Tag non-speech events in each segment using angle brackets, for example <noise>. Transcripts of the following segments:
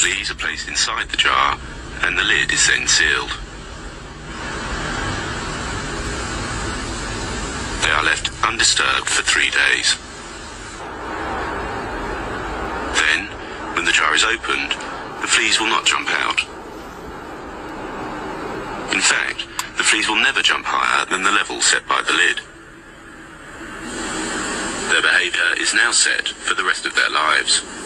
fleas are placed inside the jar and the lid is then sealed. They are left undisturbed for three days. Then, when the jar is opened, the fleas will not jump out. In fact, the fleas will never jump higher than the level set by the lid. Their behaviour is now set for the rest of their lives.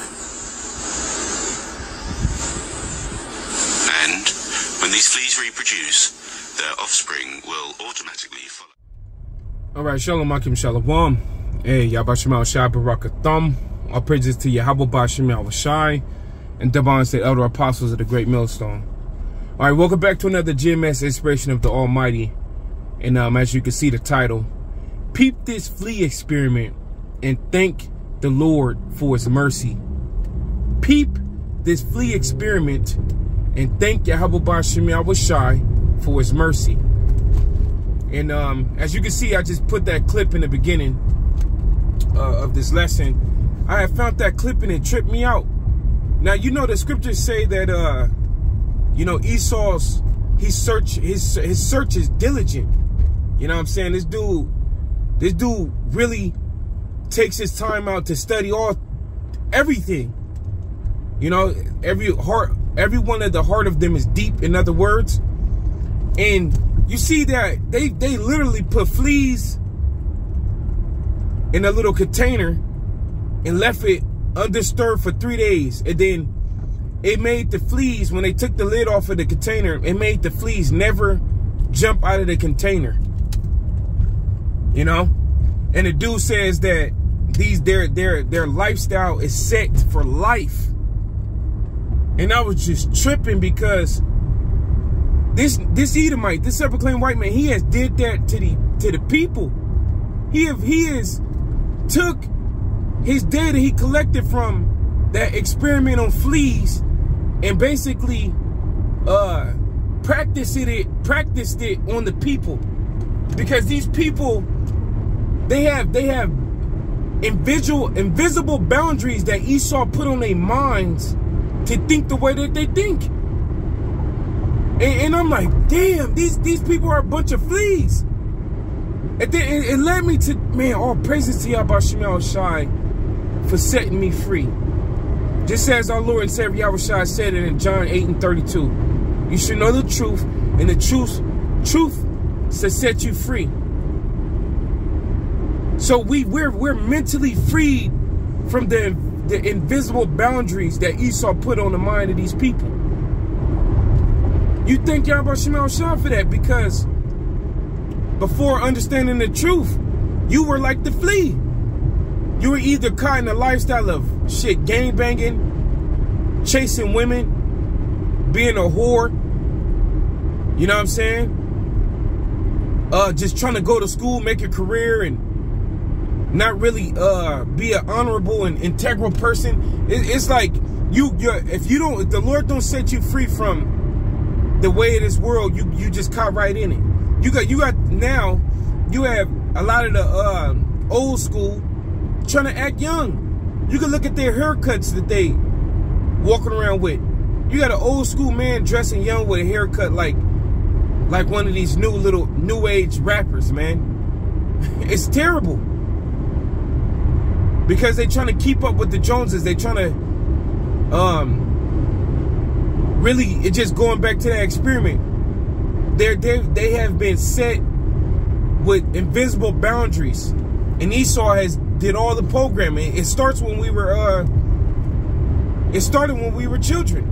And when these fleas reproduce, their offspring will automatically follow. All right, Shalom Akim Shalom. Hey, Yabashimal Shai Baraka Thumb. All praises to Yahweh Bashim Shai and Devon State Elder Apostles of the Great Millstone. All right, welcome back to another GMS Inspiration of the Almighty. And um, as you can see the title, Peep this flea experiment and thank the Lord for his mercy. Peep this flea experiment and thank Yahweh Bashim Shai for his mercy. And um, as you can see, I just put that clip in the beginning uh, of this lesson. I have found that clip and it tripped me out. Now, you know, the scriptures say that, uh, you know, Esau's, he search, his, his search is diligent. You know what I'm saying? This dude, this dude really takes his time out to study all, everything. You know, every heart, every one of the heart of them is deep, in other words. And you see that they, they literally put fleas in a little container and left it undisturbed for three days. And then it made the fleas, when they took the lid off of the container, it made the fleas never jump out of the container. You know? And the dude says that these their their their lifestyle is set for life. And I was just tripping because this this Edomite, this self-proclaimed white man, he has did that to the to the people. He have he has took his data he collected from that experiment on fleas and basically uh practiced it practiced it on the people because these people they have they have invisible invisible boundaries that Esau put on their minds to think the way that they think. And, and I'm like, damn, these these people are a bunch of fleas. And then it, it led me to, man, all praises to Yahweh Shemel Shai for setting me free. Just as our Lord and Savior Yahweh Shai said it in John 8 and 32. You should know the truth, and the truth, truth to set you free. So we we're we're mentally freed from the the invisible boundaries that Esau put on the mind of these people. You thank Yahweh Shemel Shah for that because before understanding the truth, you were like the flea. You were either caught in a lifestyle of shit, gang banging, chasing women, being a whore. You know what I'm saying? Uh, just trying to go to school, make a career, and not really uh be an honorable and integral person. It, it's like you, if you don't, if the Lord don't set you free from the way of this world, you you just caught right in it. You got you got now, you have a lot of the uh, old school trying to act young. You can look at their haircuts that they walking around with. You got an old school man dressing young with a haircut like like one of these new little new age rappers, man. <laughs> It's terrible. Because they're trying to keep up with the Joneses. They're trying to um really it just going back to that experiment. They're, they they have been set with invisible boundaries. And Esau has did all the programming. It starts when we were uh it started when we were children.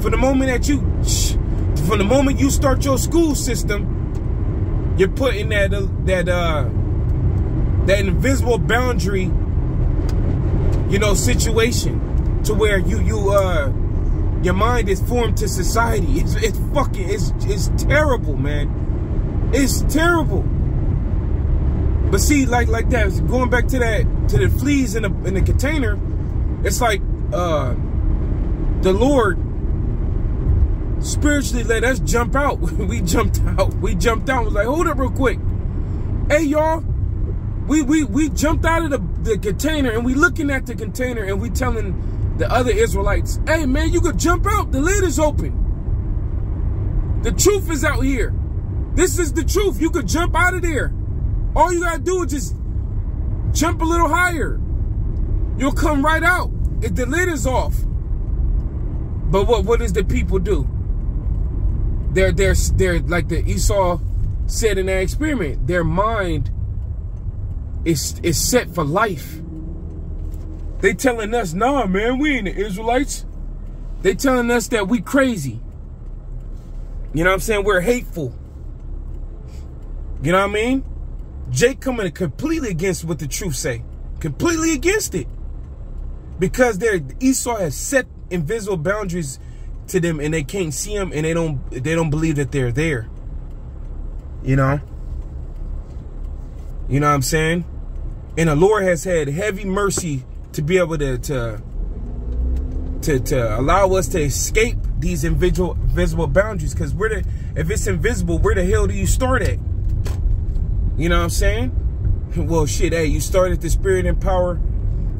From the moment that you from the moment you start your school system, you're putting that uh, that uh that invisible boundary you know situation to where you you uh your mind is formed to society. It's it's fucking it's it's terrible, man. It's terrible. But see, like like that, going back to that to the fleas in the in the container, it's like uh the Lord spiritually let us jump out. <laughs> we jumped out. We jumped out. Was like, hold up real quick. Hey y'all, we we we jumped out of the, the container and we looking at the container and we telling the other Israelites, hey man, you could jump out. The lid is open. The truth is out here. This is the truth. You could jump out of there. All you gotta do is just jump a little higher. You'll come right out if the lid is off. But what what does the people do? They're they're they're like the Esau said in that experiment. Their mind is is set for life. They telling us, nah, man, we ain't the Israelites. They telling us that we crazy. You know what I'm saying? We're hateful. You know what I mean? Jake coming completely against what the truth say. Completely against it. Because they're Esau has set invisible boundaries to them and they can't see them and they don't they don't believe that they're there. You know? You know what I'm saying? And the Lord has had heavy mercy to be able to to to, to allow us to escape these invisible invisible boundaries. Because where the if it's invisible, where the hell do you start at? You know what I'm saying? <laughs> Well, shit, hey, you started the spirit and power.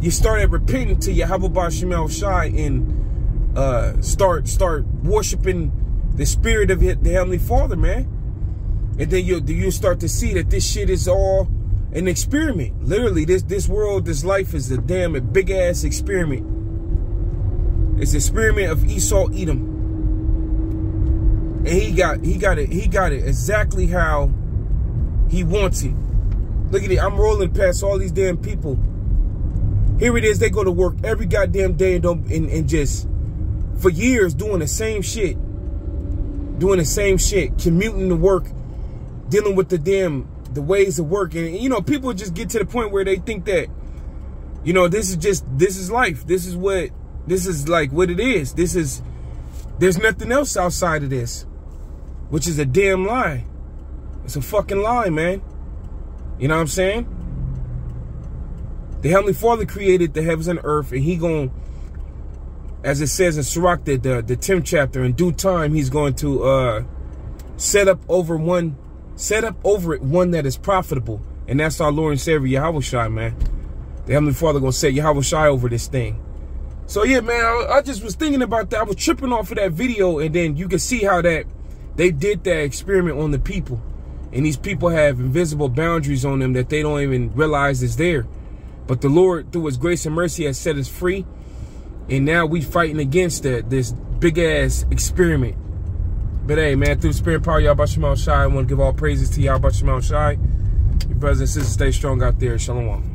You started repenting to Yahweh Shemel Shai and uh, start start worshiping the spirit of the Heavenly Father, man. And then you do you start to see that this shit is all an experiment. Literally, this this world, this life is a damn big ass experiment. It's an experiment of Esau Edom. And he got he got it he got it exactly how he wants it. Look at it. I'm rolling past all these damn people. Here it is. They go to work every goddamn day and don't and, and just for years doing the same shit. Doing the same shit. Commuting to work. Dealing with the damn the ways of working. And, you know, people just get to the point where they think that, you know, this is just, this is life. This is what, this is like what it is. This is, there's nothing else outside of this, which is a damn lie. It's a fucking lie, man. You know what I'm saying? The Heavenly Father created the heavens and earth, and he going as it says in Sirach, the, the, the 10th chapter, in due time, he's going to uh, set up over one Set up over it one that is profitable. And that's our Lord and Savior, Yahweh man. The Heavenly Father gonna set Yahweh Shai over this thing. So yeah, man, I, I, just was thinking about that. I was tripping off of that video, and then you can see how that they did that experiment on the people. And these people have invisible boundaries on them that they don't even realize is there. But the Lord, through his grace and mercy, has set us free. And now we fighting against that, this big ass experiment. But hey, man, through spirit power, y'all about Shemel Shai. I want to give all praises to y'all about Shemel Shai. Your brothers and sisters, stay strong out there. Shalom.